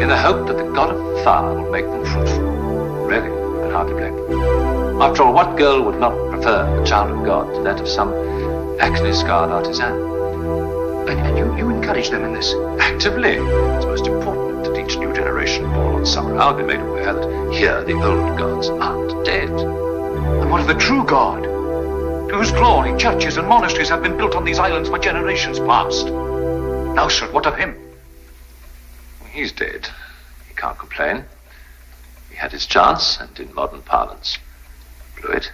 in the hope that the god of fire will make them fruitful. Really, you can hardly blame them. After all, what girl would not prefer the child of God to that of some acne-scarred artisan? And, and you, you encourage them in this? Actively. It's most important that each new generation born on Summerisle be made aware that here the old gods aren't dead. And what of the true God? To whose glory churches and monasteries have been built on these islands for generations past. Now, sir, what of him? He's dead. He can't complain. He had his chance, and in modern parlance, blew it.